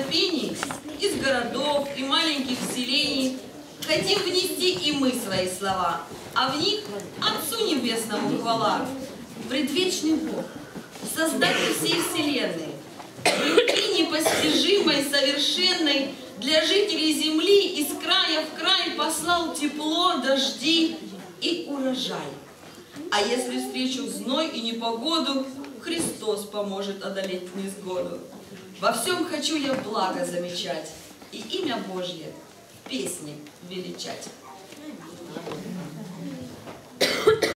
песнопений из городов и маленьких селений хотим внести и мы свои слова, а в них Отцу Небесному хвала. Предвечный Бог, Создатель всей Вселенной, любви непостижимой, совершенной, для жителей земли из края в край послал тепло, дожди и урожай. А если встречу зной и непогоду, Христос поможет одолеть несгоду. Во всем хочу я благо замечать и имя Божье в песне величать.